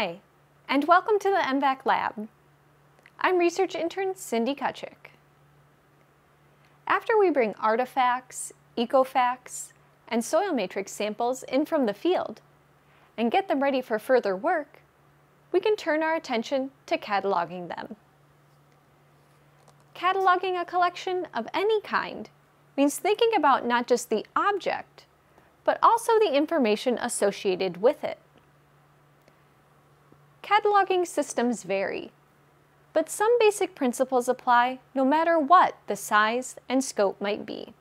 Hi, and welcome to the MVAC Lab. I'm research intern Cindy Kocik. After we bring artifacts, ecofacts, and soil matrix samples in from the field and get them ready for further work, we can turn our attention to cataloging them. Cataloging a collection of any kind means thinking about not just the object, but also the information associated with it. Cataloging systems vary, but some basic principles apply no matter what the size and scope might be.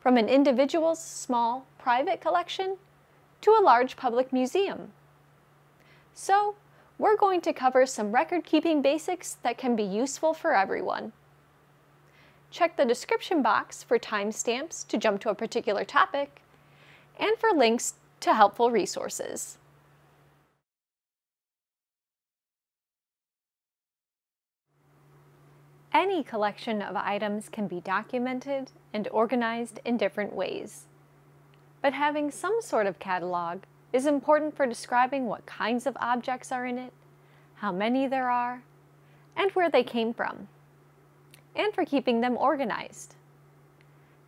From an individual's small, private collection to a large public museum. So, we're going to cover some record-keeping basics that can be useful for everyone. Check the description box for timestamps to jump to a particular topic, and for links to helpful resources. Any collection of items can be documented and organized in different ways. But having some sort of catalog is important for describing what kinds of objects are in it, how many there are, and where they came from, and for keeping them organized.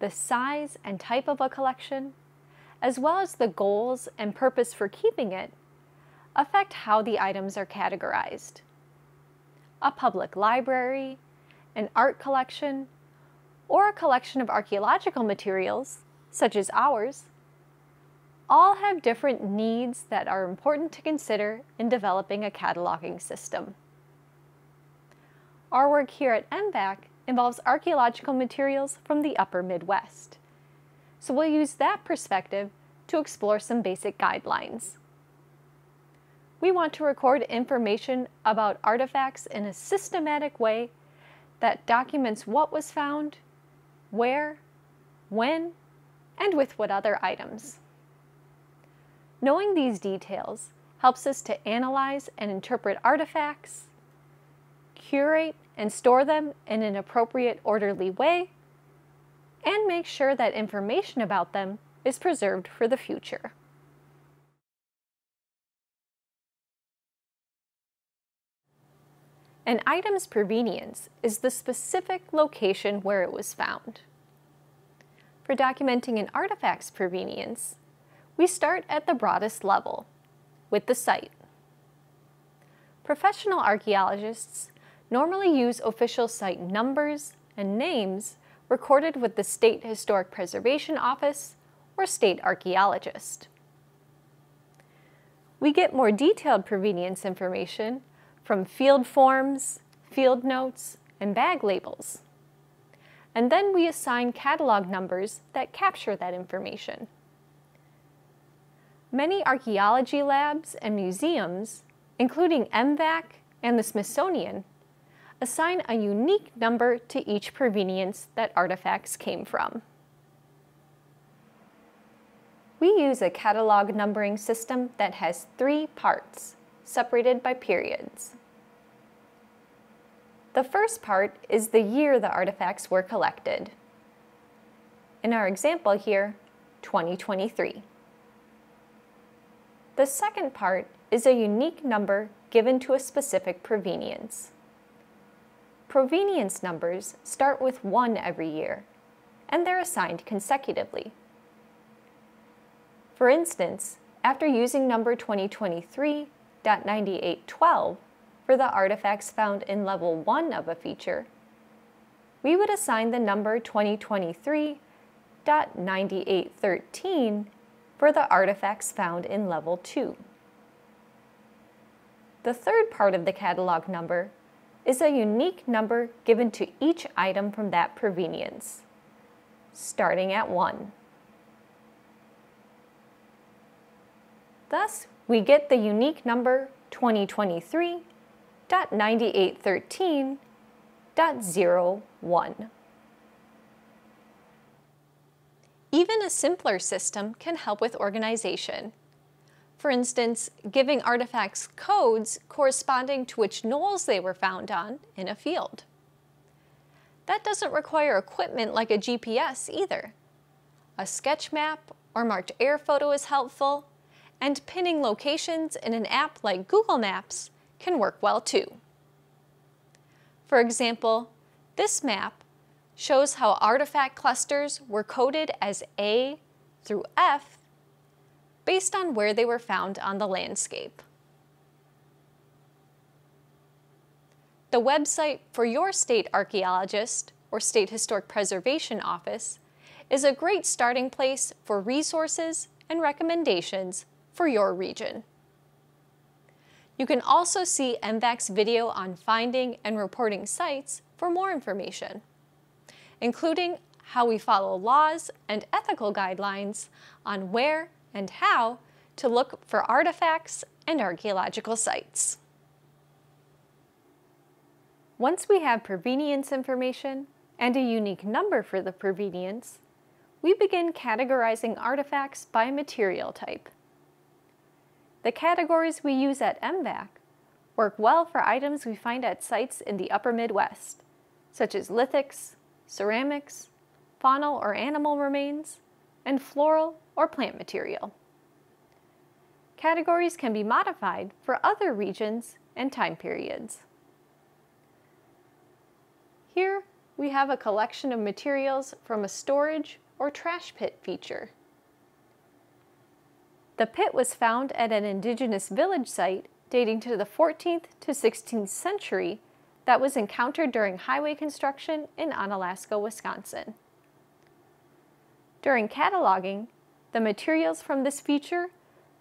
The size and type of a collection, as well as the goals and purpose for keeping it, affect how the items are categorized. A public library an art collection, or a collection of archaeological materials, such as ours, all have different needs that are important to consider in developing a cataloging system. Our work here at MVAC involves archaeological materials from the upper Midwest. So we'll use that perspective to explore some basic guidelines. We want to record information about artifacts in a systematic way that documents what was found, where, when, and with what other items. Knowing these details helps us to analyze and interpret artifacts, curate and store them in an appropriate orderly way, and make sure that information about them is preserved for the future. An item's provenience is the specific location where it was found. For documenting an artifact's provenience, we start at the broadest level, with the site. Professional archaeologists normally use official site numbers and names recorded with the State Historic Preservation Office or state archaeologist. We get more detailed provenience information from field forms, field notes, and bag labels. And then we assign catalog numbers that capture that information. Many archaeology labs and museums, including MVAC and the Smithsonian, assign a unique number to each provenience that artifacts came from. We use a catalog numbering system that has three parts separated by periods. The first part is the year the artifacts were collected. In our example here, 2023. The second part is a unique number given to a specific provenience. Provenience numbers start with 1 every year, and they're assigned consecutively. For instance, after using number 2023 9812 for the artifacts found in level 1 of a feature, we would assign the number 2023.9813 for the artifacts found in level 2. The third part of the catalog number is a unique number given to each item from that provenience, starting at 1. Thus, we get the unique number 2023.9813.01. Even a simpler system can help with organization. For instance, giving artifacts codes corresponding to which knolls they were found on in a field. That doesn't require equipment like a GPS either. A sketch map or marked air photo is helpful, and pinning locations in an app like Google Maps can work well too. For example, this map shows how artifact clusters were coded as A through F based on where they were found on the landscape. The website for your state archaeologist or State Historic Preservation Office is a great starting place for resources and recommendations for your region. You can also see MVAC's video on finding and reporting sites for more information, including how we follow laws and ethical guidelines on where and how to look for artifacts and archaeological sites. Once we have provenience information and a unique number for the provenience, we begin categorizing artifacts by material type. The categories we use at MVAC work well for items we find at sites in the upper Midwest, such as lithics, ceramics, faunal or animal remains, and floral or plant material. Categories can be modified for other regions and time periods. Here, we have a collection of materials from a storage or trash pit feature. The pit was found at an indigenous village site dating to the 14th to 16th century that was encountered during highway construction in Onalaska, Wisconsin. During cataloging, the materials from this feature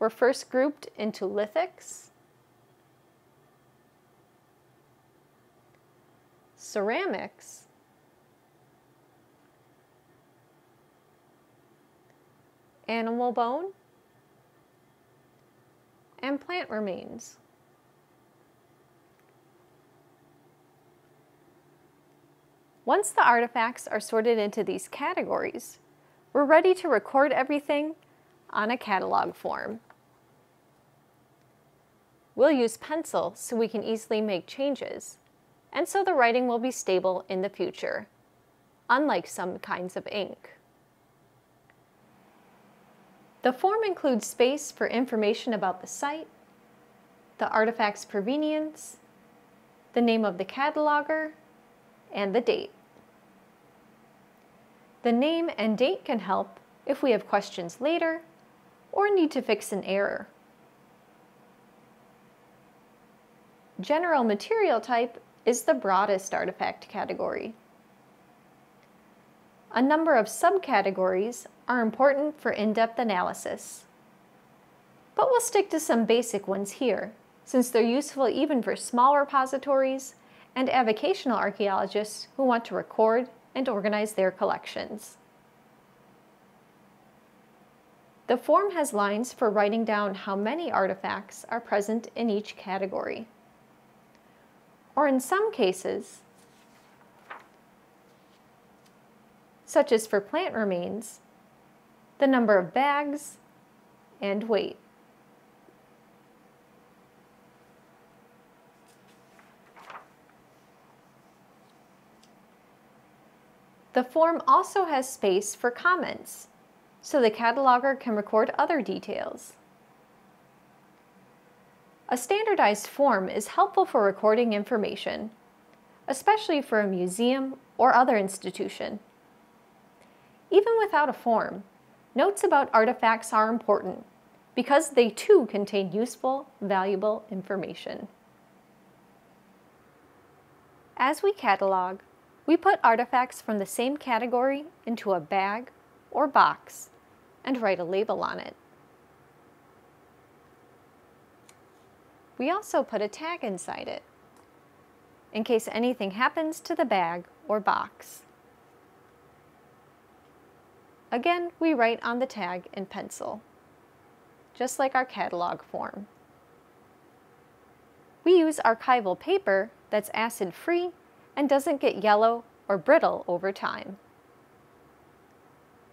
were first grouped into lithics, ceramics, animal bone, and plant remains. Once the artifacts are sorted into these categories, we're ready to record everything on a catalog form. We'll use pencil so we can easily make changes, and so the writing will be stable in the future, unlike some kinds of ink. The form includes space for information about the site, the artifact's provenience, the name of the cataloger, and the date. The name and date can help if we have questions later or need to fix an error. General material type is the broadest artifact category. A number of subcategories are important for in-depth analysis. But we'll stick to some basic ones here, since they're useful even for small repositories and avocational archaeologists who want to record and organize their collections. The form has lines for writing down how many artifacts are present in each category. Or in some cases, such as for plant remains, the number of bags, and weight. The form also has space for comments, so the cataloger can record other details. A standardized form is helpful for recording information, especially for a museum or other institution. Even without a form, notes about artifacts are important because they too contain useful, valuable information. As we catalog, we put artifacts from the same category into a bag or box and write a label on it. We also put a tag inside it in case anything happens to the bag or box. Again, we write on the tag in pencil, just like our catalog form. We use archival paper that's acid-free and doesn't get yellow or brittle over time.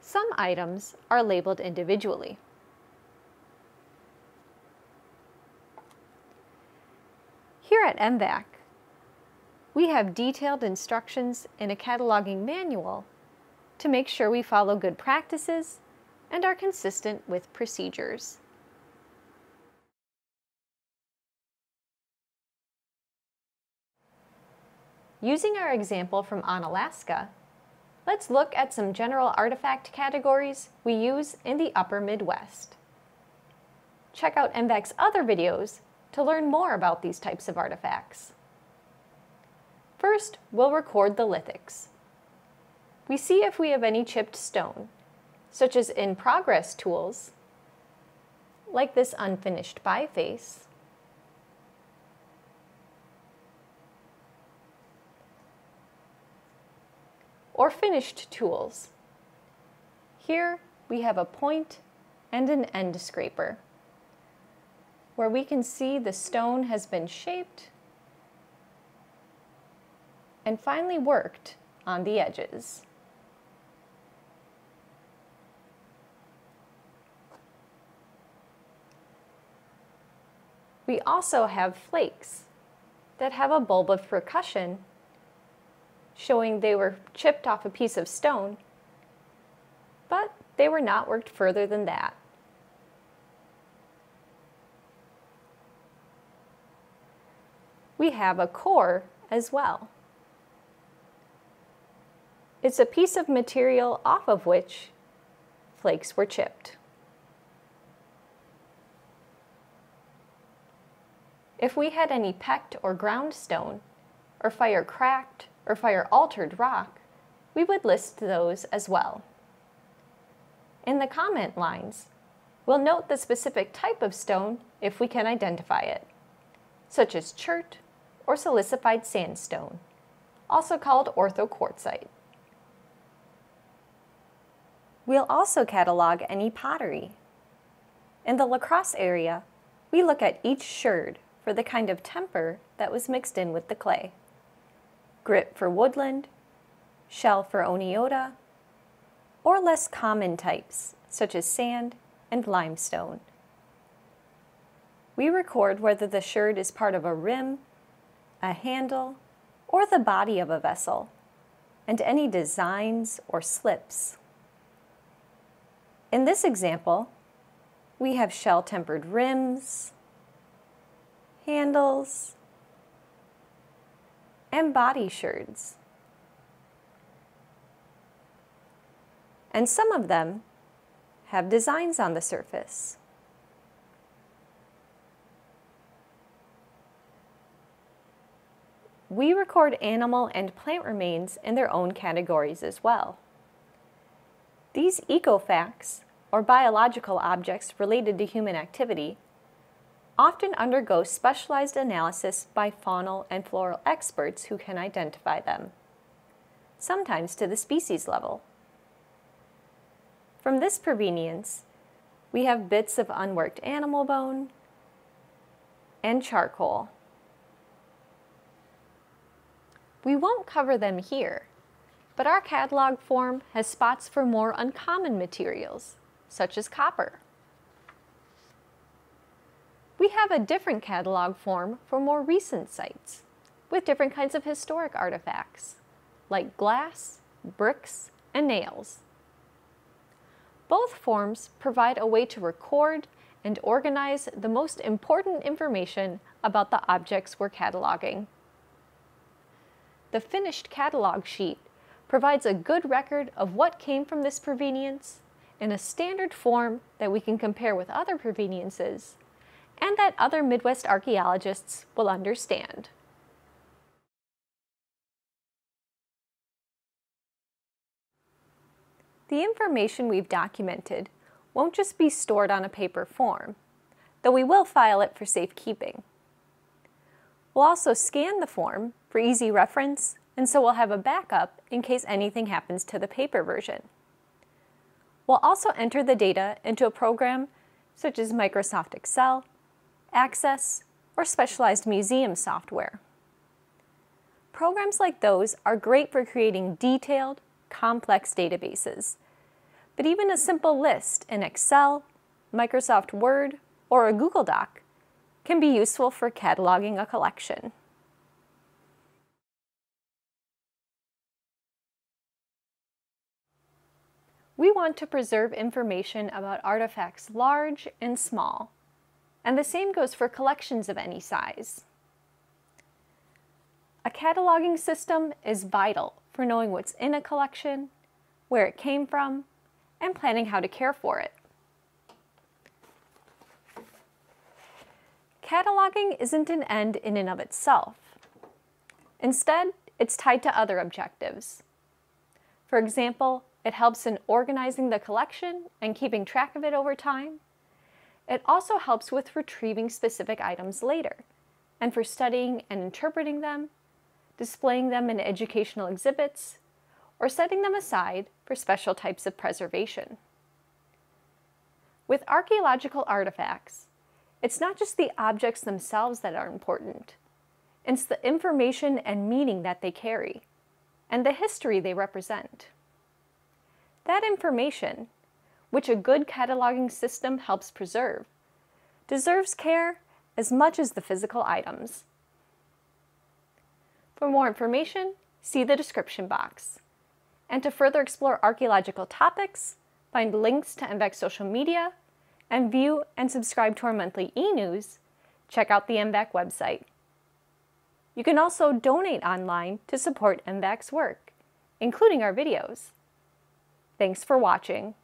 Some items are labeled individually. Here at MVAC, we have detailed instructions in a cataloging manual to make sure we follow good practices and are consistent with procedures. Using our example from Onalaska, let's look at some general artifact categories we use in the upper Midwest. Check out MVAC's other videos to learn more about these types of artifacts. First, we'll record the lithics. We see if we have any chipped stone, such as in progress tools, like this unfinished biface, or finished tools. Here we have a point and an end scraper, where we can see the stone has been shaped and finely worked on the edges. We also have flakes that have a bulb of percussion showing they were chipped off a piece of stone, but they were not worked further than that. We have a core as well. It's a piece of material off of which flakes were chipped. If we had any pecked or ground stone, or fire cracked or fire altered rock, we would list those as well. In the comment lines, we'll note the specific type of stone if we can identify it, such as chert or silicified sandstone, also called orthoquartzite. We'll also catalog any pottery. In the La Crosse area, we look at each sherd for the kind of temper that was mixed in with the clay grit for woodland, shell for Oneota, or less common types such as sand and limestone. We record whether the sherd is part of a rim, a handle, or the body of a vessel, and any designs or slips. In this example, we have shell-tempered rims, handles, and body sherds. And some of them have designs on the surface. We record animal and plant remains in their own categories as well. These ecofacts, or biological objects related to human activity, often undergo specialized analysis by faunal and floral experts who can identify them, sometimes to the species level. From this provenience, we have bits of unworked animal bone and charcoal. We won't cover them here, but our catalog form has spots for more uncommon materials, such as copper. We have a different catalog form for more recent sites, with different kinds of historic artifacts, like glass, bricks, and nails. Both forms provide a way to record and organize the most important information about the objects we're cataloging. The finished catalog sheet provides a good record of what came from this provenience in a standard form that we can compare with other proveniences and that other Midwest archaeologists will understand. The information we've documented won't just be stored on a paper form, though we will file it for safekeeping. We'll also scan the form for easy reference, and so we'll have a backup in case anything happens to the paper version. We'll also enter the data into a program such as Microsoft Excel Access, or specialized museum software. Programs like those are great for creating detailed, complex databases. But even a simple list in Excel, Microsoft Word, or a Google Doc can be useful for cataloging a collection. We want to preserve information about artifacts large and small, and the same goes for collections of any size. A cataloging system is vital for knowing what's in a collection, where it came from, and planning how to care for it. Cataloging isn't an end in and of itself. Instead, it's tied to other objectives. For example, it helps in organizing the collection and keeping track of it over time. It also helps with retrieving specific items later, and for studying and interpreting them, displaying them in educational exhibits, or setting them aside for special types of preservation. With archaeological artifacts, it's not just the objects themselves that are important. It's the information and meaning that they carry, and the history they represent. That information, which a good cataloging system helps preserve, deserves care as much as the physical items. For more information, see the description box. And to further explore archaeological topics, find links to MVAC social media, and view and subscribe to our monthly e-news, check out the MVAC website. You can also donate online to support MVAC's work, including our videos. Thanks for watching.